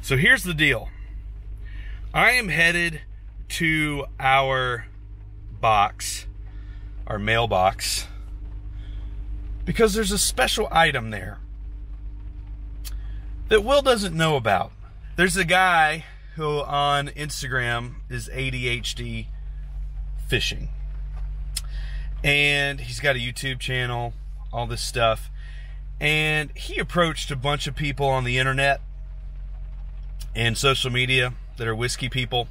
So here's the deal. I am headed to our box, our mailbox, because there's a special item there that Will doesn't know about. There's a guy who on Instagram is ADHD fishing. And he's got a YouTube channel, all this stuff. And he approached a bunch of people on the internet and social media that are whiskey people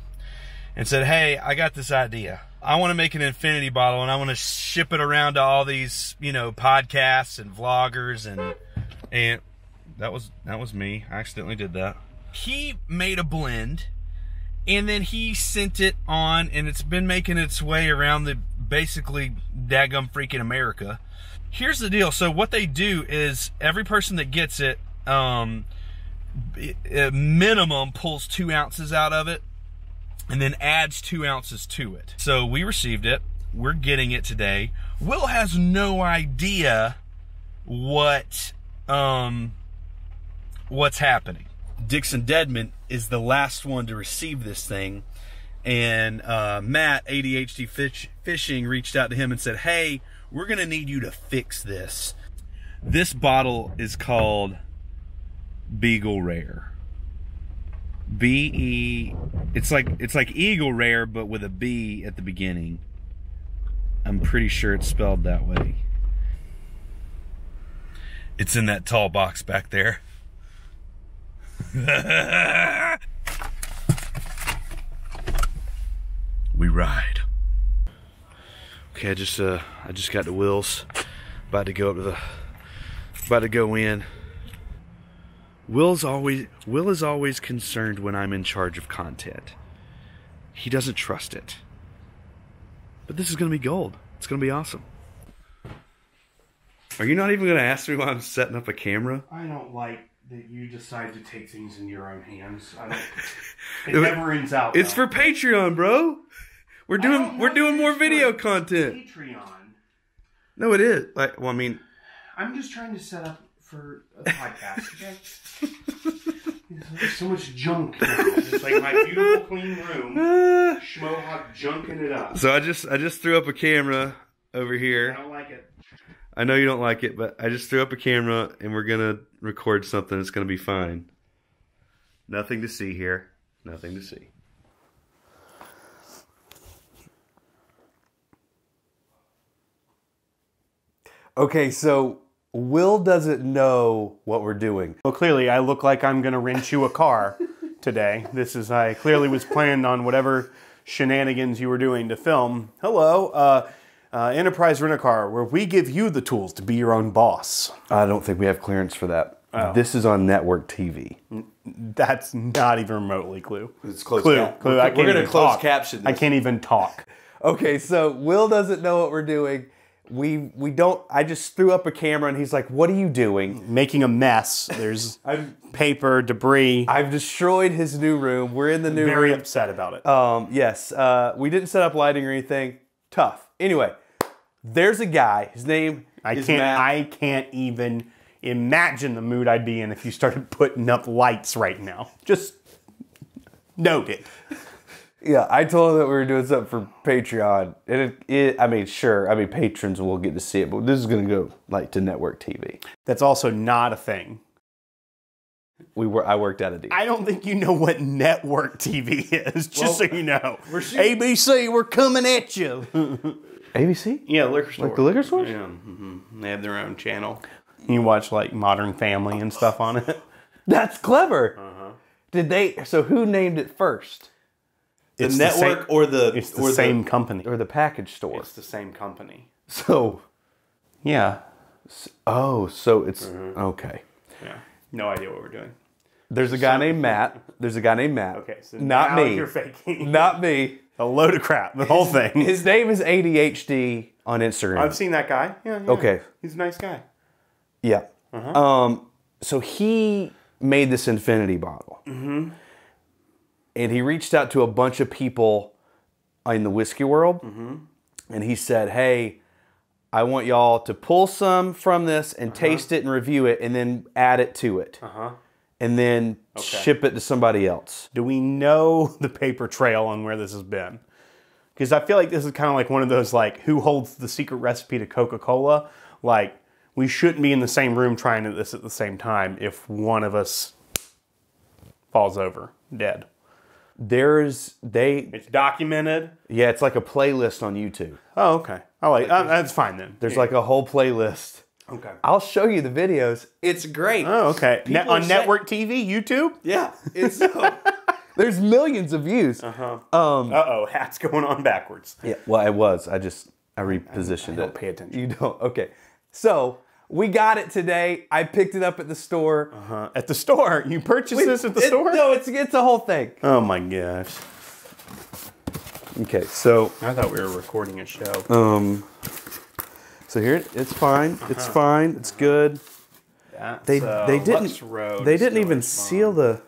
and said, Hey, I got this idea. I want to make an infinity bottle and I want to ship it around to all these, you know, podcasts and vloggers and and that was that was me. I accidentally did that. He made a blend and then he sent it on and it's been making its way around the basically daggum freaking America. Here's the deal. So what they do is every person that gets it, um, minimum pulls two ounces out of it and then adds two ounces to it. So we received it. We're getting it today. Will has no idea what um, what's happening. Dixon Dedman is the last one to receive this thing. And uh, Matt, ADHD Fish, Fishing, reached out to him and said, Hey, we're going to need you to fix this. This bottle is called Beagle Rare. B E. It's like it's like Eagle Rare, but with a B at the beginning. I'm pretty sure it's spelled that way. It's in that tall box back there. we ride. Okay, I just uh I just got the wheels. About to go up to the about to go in. Will's always Will is always concerned when I'm in charge of content. He doesn't trust it. But this is gonna be gold. It's gonna be awesome. Are you not even gonna ask me why I'm setting up a camera? I don't like that you decide to take things in your own hands. I don't, it never ends out. It's for Patreon, bro. We're doing we're doing more video content. Patreon. No, it is. Like, well, I mean, I'm just trying to set up for a podcast. Okay. There's so much junk now. It's like my beautiful clean room. Schmohawk junking it up. so I just I just threw up a camera over here. I don't like it. I know you don't like it, but I just threw up a camera and we're gonna record something. It's gonna be fine. Nothing to see here. Nothing to see. Okay, so Will doesn't know what we're doing. Well, clearly, I look like I'm going to rent you a car today. This is, I clearly was planned on whatever shenanigans you were doing to film. Hello, uh, uh, Enterprise Rent a Car, where we give you the tools to be your own boss. I don't think we have clearance for that. Oh. This is on network TV. That's not even remotely clue. It's closed Clue, cap- clue. we're- I can't we're gonna even close talk. caption I can't even talk. Okay, so Will doesn't know what we're doing. We we don't. I just threw up a camera and he's like, "What are you doing?" Making a mess. There's paper, debris. I've destroyed his new room. We're in the new room. very room. upset about it. Um, yes, uh, we didn't set up lighting or anything. Tough. Anyway, there's a guy. His name I is can't. Matt. I can't even imagine the mood I'd be in if you started putting up lights right now. Just note it. Yeah, I told him that we were doing something for Patreon, and it, it, I mean, sure, I mean, patrons will get to see it, but this is gonna go like to network TV. That's also not a thing. We were, I worked out a deal. I don't think you know what network TV is. Just so you know, we're shooting- ABC, we're coming at you. ABC, yeah, liquor store. like the liquor store? Yeah, hmm they have their own channel. You watch like Modern Family and stuff on it. That's clever. Did they? So who named it first? The network same, or the It's the or same company. or the package store? It's the same company. So Yeah. oh, so it's okay. Yeah. No idea what we're doing. There's a guy named Matt. There's a guy named Matt. Okay, so not me. You're faking. Not me. a load of crap. The whole thing. His name is ADHD on Instagram. I've seen that guy. Yeah, yeah. Okay. He's a nice guy. Yeah. Uh Um, so he made this infinity bottle. Mm-hmm. And he reached out to a bunch of people in the whiskey world. And he said, Hey, I want y'all to pull some from this and taste it and review it and then add it to it. Uh-huh. and then Okay. ship it to somebody else. Do we know the paper trail on where this has been? Because I feel like this is kind of like one of those like who holds the secret recipe to Coca Cola. Like we shouldn't be in the same room trying this at the same time if one of us falls over dead. There's they It's documented. yeah, it's like a playlist on YouTube. Oh, okay. I like uh, that's fine then. There's like a whole playlist. okay. I'll show you the videos. It's great. Oh, okay. Ne- on say- network TV, YouTube. Yeah, it's there's millions of views. Uh-huh. Um, Uh oh, hat's going on backwards. yeah, well, I was. I just I repositioned I don't it. pay attention. You don't. Okay, so we got it today. I picked it up at the store. Uh, at the store, you purchased this at the It- store. No, it's it's a whole thing. Oh my gosh! Okay, so I thought we were recording a show. um, so here it's fine. It's fine. It's good. That's, They uh, they didn't Road they didn't even Storage seal the.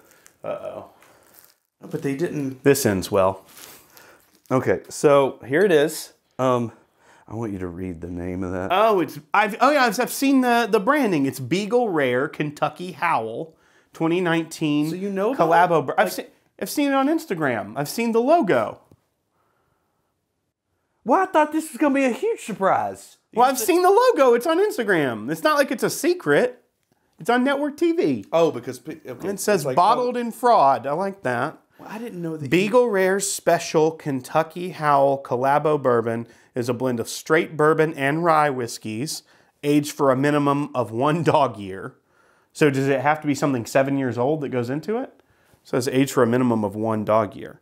Uh oh. But they didn't. This ends well. Okay, so here it is. Um, I want you to read the name of that. Oh, it's I've oh yeah I've, I've seen the the branding. It's Beagle Rare Kentucky Howl, 2019. So you know collabo. br- I've seen I've seen it on Instagram. I've seen the logo. well, I thought this was gonna be a huge surprise. Well, I've seen the logo. It's on Instagram. It's not like it's a secret. It's on network TV. Oh, because okay, It says bottled in fraud. I like that. I didn't know that. Beagle Rare Special Kentucky Howl Collabo Bourbon is a blend of straight bourbon and rye whiskeys, aged for a minimum of one dog year. So does it have to be something seven years old that goes into it? So it's aged for a minimum of one dog year.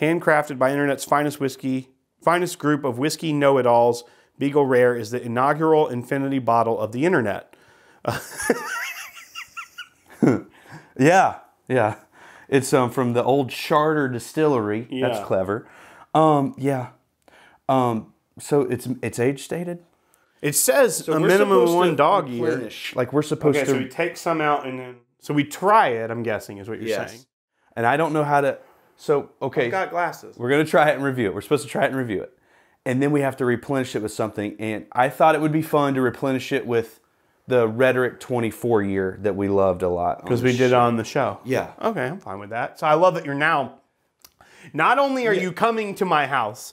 Handcrafted by internet's finest whiskey, finest group of whiskey know-it-alls, Beagle Rare is the inaugural infinity bottle of the internet. Yeah, yeah. It's um from the old Sharter Distillery. Yeah. That's clever. Um, yeah. Um, so it's it's age stated. It says a minimum of one dog year. Like we're supposed Okay, to. so we take some out and then so we try it. I'm guessing is what you're Yes. saying. and I don't know how to. So okay, we Got glasses. we're gonna try it and review it. We're supposed to try it and review it, and then we have to replenish it with something. And I thought it would be fun to replenish it with the Rhetoric 24 year that we loved a lot Because we did it on the show. Yeah. Okay, I'm fine with that. So I love that you're now. Not only are you coming to my house,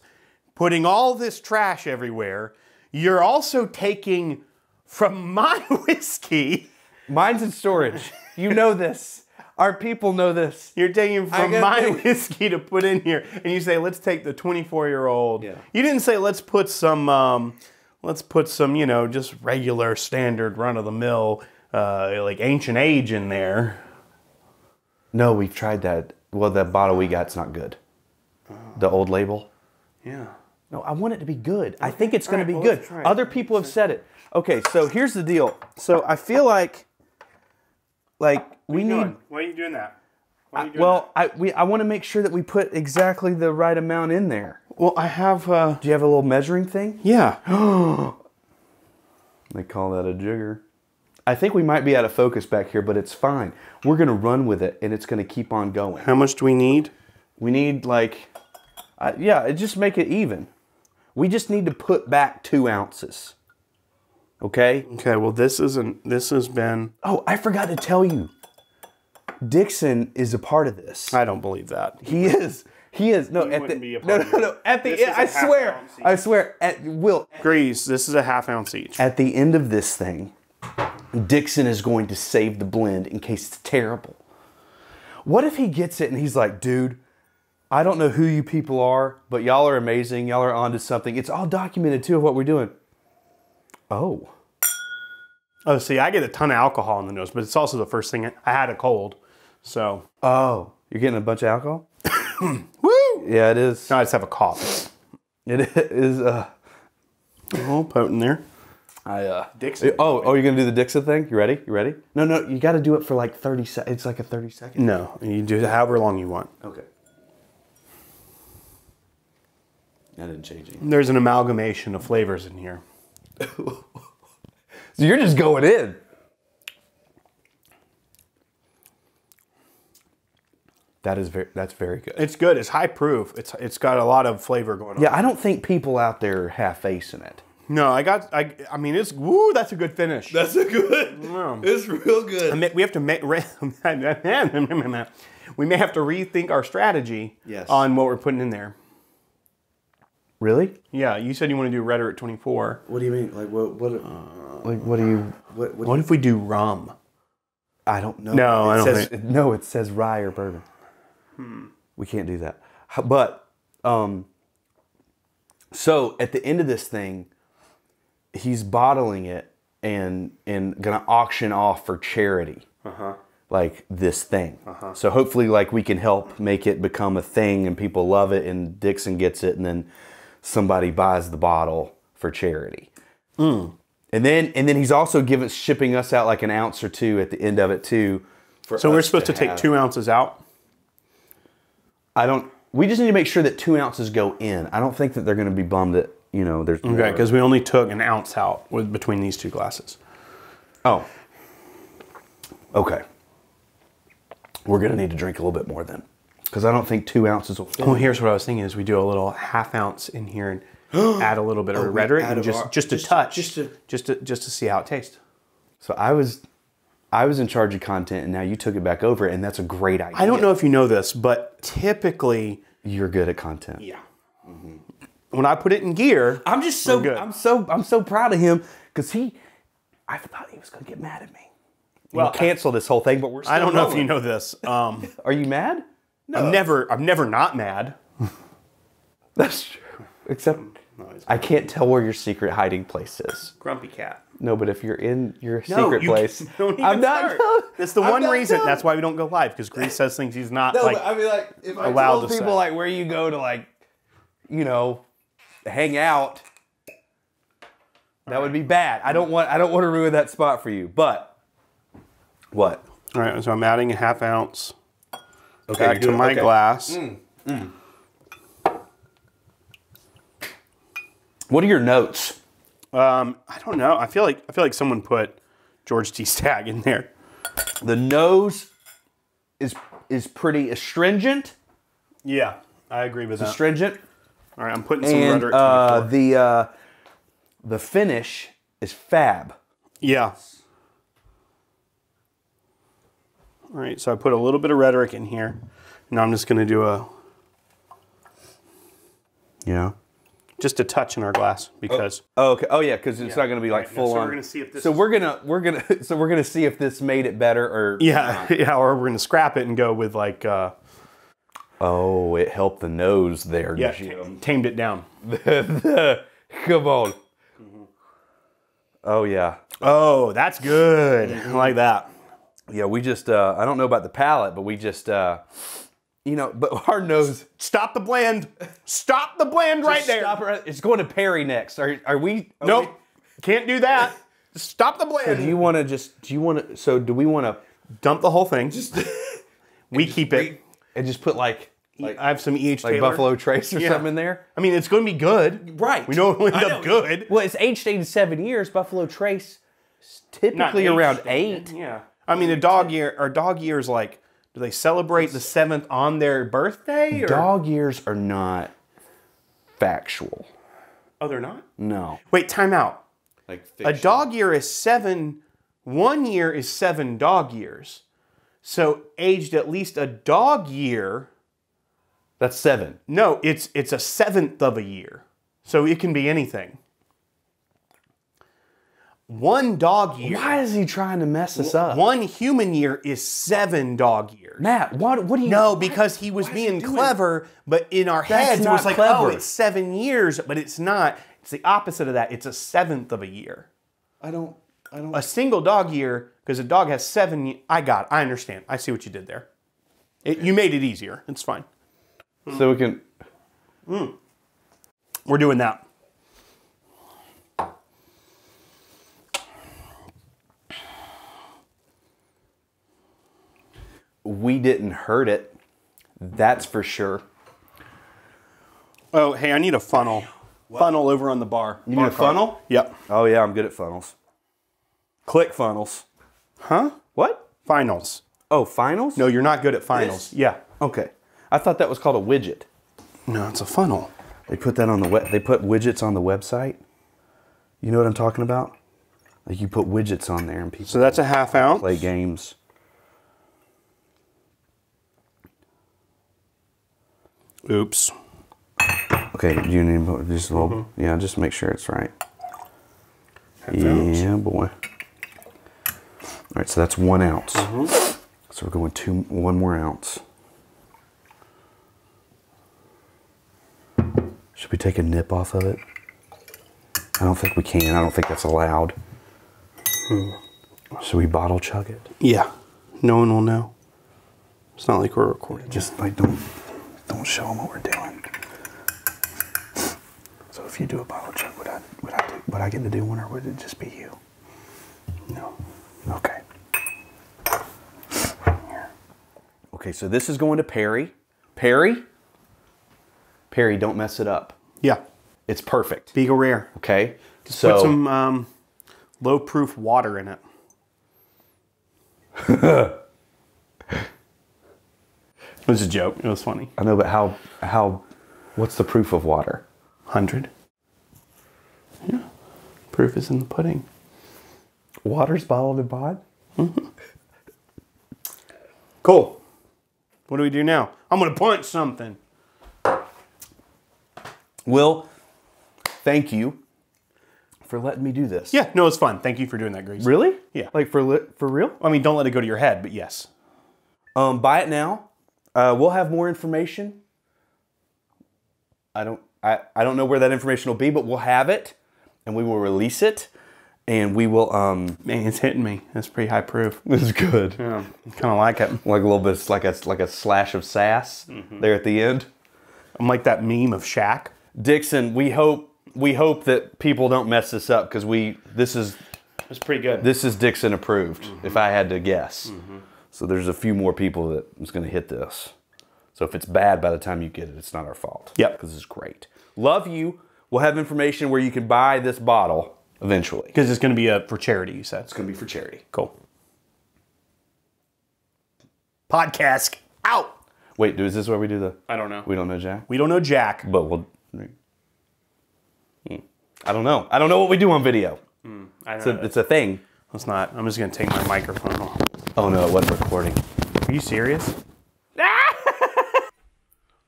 putting all this trash everywhere, you're also taking from my whiskey. Mine's in storage. You know this. Our people know this. You're taking from my things- whiskey to put in here, and you say, "Let's take the 24 year old." Yeah. You didn't say, "Let's put some." Um, let's put some, you know, just regular, standard, run of the mill, uh, like ancient age in there. No, we've tried that. Well, the bottle we got's not good. The old label. Yeah. No, I want it to be good. I think it's going All to be well, good. let's try it. Other people have said it. Okay, so here's the deal. So I feel like, like we need. Why are you doing that? Why are you doing Well, I we I want to make sure that we put exactly the right amount in there. Well, I have. Uh, Do you have a little measuring thing? yeah. They call that a jigger. I think we might be out of focus back here, but it's fine. We're gonna run with it, and it's gonna keep on going. How much do we need? We need like, uh, yeah, just make it even. We just need to put back two ounces. Okay. Okay. Well, this isn't. This has been. Oh, I forgot to tell you. Dixon is a part of this. I don't believe that. He is. He is. No, at the wouldn't be a no, part no, of it. no. At the end, a I half swear. I swear. At Will, Greeze. This is a half ounce each. at the end of this thing, Dixon is going to save the blend in case it's terrible. What if he gets it and he's like, dude, I don't know who you people are, but y'all are amazing. Y'all are onto something. It's all documented too of what we're doing. Oh. Oh, see, I get a ton of alcohol in the nose, but it's also the first thing I I had a cold. So. Oh. You're getting a bunch of alcohol? Woo! Yeah, it is. No, I just have a cough. It is. Uh, A little potent there. I uh. Dixon. Oh, oh, you're gonna do the Dixon thing? You ready? You ready? No, no, you got to do it for like 30 seconds. It's like a 30 second. No, you do it however long you want. Okay. That didn't change it. There's an amalgamation of flavors in here. So you're just going in. That is very. That's very good. It's good. It's high proof. It's it's got a lot of flavor going on. Yeah, I don't think people out there are half facing it. No, I got. I. I mean, it's woo. That's a good finish. That's a good. It's real good. I mean, we have to make. we may have to rethink our strategy Yes. on what we're putting in there. Really? Yeah, you said you want to do rhetoric 24. What do you mean? Like what? What? like what do you? What? what, What if we do rum? I don't know. No, it I don't says, think- No, it says rye or bourbon. We can't do that. But um, so at the end of this thing, he's bottling it and and gonna auction off for charity. Uh-huh. Like this thing. Uh-huh. So hopefully, like we can help make it become a thing and people love it, and Dixon gets it, and then somebody buys the bottle for charity. Mm. And then and then he's also giving shipping us out like an ounce or two at the end of it too. For So we're supposed to, take two ounces out. I don't. We just need to make sure that two ounces go in. I don't think that they're going to be bummed that you know there's Okay, because we only took an ounce out with between these two glasses. oh okay. We're going to need to drink a little bit more then, because I don't think two ounces will. Fit. Well, here's what I was thinking: is we do a little half ounce in here and add a little bit of oh, rhetoric, add and just our- just a just- touch, just to- just to just to see how it tastes. So I was, I was in charge of content, and now you took it back over, and that's a great idea. I don't know if you know this, but typically, You're good at content. yeah, when I put it in gear, I'm just so good. I'm so I'm so proud of him because he. I thought he was going to get mad at me. Well, Well, cancel this whole thing, but we're. Still I don't know if you know this. Um, Are you mad? No. I'm never, I'm never not mad. That's true. Except I can't tell where your secret hiding place is. Grumpy cat. No, but if you're in your No, secret you place, don't even I'm not. start. That's the I'm one reason. done. That's why we don't go live because Greeze says things he's not No, like. but I mean, like, if I allowed told people say. like where you go to like, you know, hang out, that would be bad. I don't want. I don't want to ruin that spot for you. But what? All right, so I'm adding a half ounce Okay, back to my glass. Mm, mm. What are your notes? Um, I don't know. I feel like I feel like someone put George T. Stagg in there. The nose is is pretty astringent. Yeah, I agree with that. Astringent. All right, I'm putting some and rhetoric. uh, 24. the uh, the finish is fab. yeah. All right, so I put a little bit of rhetoric in here. Now I'm just going to do a Yeah. Just a touch in our glass because Oh, okay. Oh, yeah, because it's not going to be like Right, now, full so we're on. gonna see if this so is- we're gonna we're gonna so we're gonna see if this made it better or yeah, yeah, or we're going to scrap it and go with like uh, Oh, it helped the nose there, yeah, Jim. tamed it down. Come on. Oh yeah, Oh, that's good. I like that. yeah. We just uh, I don't know about the palate, but we just uh, you know, but our nose Stop the blend. Stop the blend right there. Stop it. It's going to Perry next. Are are we? are Nope, can't do that. Stop the blend. we- do you want to just? Do you want to? So do we want to? dump the whole thing? Just we keep it. And just put like like, I have some E.H. like Taylor. Buffalo Trace or Yeah. something in there. I mean, it's going to be good. Right. We know it will end up good. Well, it's aged eight to seven years. Buffalo Trace is typically around eight. Yeah. I mean, a dog year or dog years like. Do they celebrate the seventh on their birthday? Or? Dog years are not factual. Oh, they're not. No. Wait, time out. Like A dog year is seven. One year is seven dog years. So aged at least a dog year. That's seven. No, it's it's a seventh of a year. So it can be anything. One dog year. Why is he trying to mess us up? One human year is seven dog years. Matt, what what do you No, because he was being clever, but in our That's heads it was not like, oh, it's seven years, but it's not. It's the opposite of that. It's a seventh of a year. I don't I don't A single dog year, because a dog has seven. I got. It. I understand. I see what you did there. It, you made it easier. It's fine. So we can We're doing that. We didn't hurt it. That's for sure. Oh, hey, I need a funnel. Funnel over on the bar. You need a funnel? Yep. Oh yeah, I'm good at funnels. Click funnels. Huh? What? Finals. Oh, finals? No, you're not good at finals. This? Yeah. Okay. I thought that was called a widget. No, it's a funnel. They put that on the web. They put widgets on the website. You know what I'm talking about? Like you put widgets on there and people So that's a half ounce. play games. Oops. Okay, do you need to- just a little? Mm-hmm. Yeah, just make sure it's right. Yeah, boy. All right, so that's one ounce. Mm-hmm. So we're going two, one more ounce. Should we take a nip off of it? I don't think we can. I don't think that's allowed. Hmm. Should we bottle chug it? Yeah. No one will know. It's not like we're recording. Just like don't don't show them what we're doing. So if you do a bottle chug, would I would I do, would I get to do one or would it just be you? No. Okay. Okay, so this is going to Perry. Perry? Perry, don't mess it up. Yeah. It's perfect. Beagle Rare. Okay? So Put some um, low proof water in it. it was a joke. It was funny. I know, but how how what's the proof of water? 100. Yeah. Proof is in the pudding. Water's bottled in pod? Cool. What do we do now? I'm to punch something. Will, thank you for letting me do this. Yeah, no, it's fun. Thank you for doing that, Grace. Really? Yeah. Like for li- for real? I mean, don't let it go to your head, but yes. Um, buy it now. Uh, we'll have more information. I don't I, I don't know where that information will be, but we'll have it and we will release it and we will um Man, it's hitting me. That's pretty high proof. this is good. Yeah, kind of like it. Like a little bit like a like a slash of sass there at the end. I'm like that meme of Shaq. Dixon, we hope we hope that people don't mess this up because we this is It's pretty good. this is Dixon approved, if I had to guess. So there's a few more people that is going to hit this. So if it's bad by the time you get it, it's not our fault. Yep. Because it's great. Love you. We'll have information where you can buy this bottle eventually. Because it's going to be a, for charity, you said. It's going to be for charity. Cool. Podcask out. Wait, do is this where we do the? I don't know. We don't know Jack, We don't know Jack. but we'll. Hmm. I don't know. I don't know what we do on video. I It's a, know. it's a thing. It's not. I'm just going to take my microphone off. Oh no, it wasn't recording. Are you serious?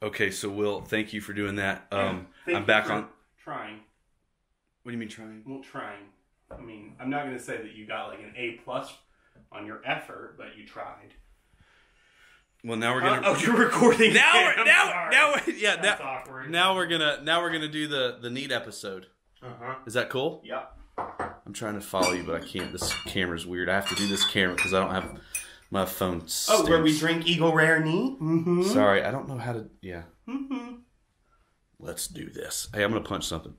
Okay, so Will, thank you for doing that. Um, I'm back on. Trying. What do you mean trying? Well, trying. I mean, I'm not going to say that you got like an A plus on your effort, but you tried. Well, now we're gonna. oh, you're recording. now again. we're I'm now sorry. now we're, yeah That's now, awkward. now we're gonna now we're gonna do the the neat episode. Uh huh. Is that cool? Yeah. I'm trying to follow you, but I can't. This camera's weird. I have to do this camera because I don't have my phone. Oh, where we drink Eagle Rare neat. Mm-hmm. Sorry, I don't know how to. Yeah. Let's do this. Hey, I'm gonna punch something.